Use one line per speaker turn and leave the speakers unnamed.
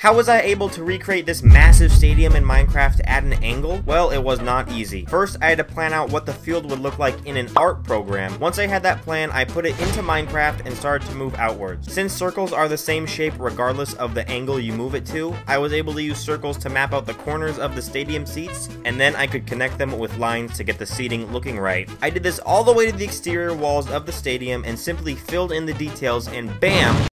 How was I able to recreate this massive stadium in Minecraft at an angle? Well, it was not easy. First, I had to plan out what the field would look like in an art program. Once I had that plan, I put it into Minecraft and started to move outwards. Since circles are the same shape regardless of the angle you move it to, I was able to use circles to map out the corners of the stadium seats, and then I could connect them with lines to get the seating looking right. I did this all the way to the exterior walls of the stadium and simply filled in the details and BAM!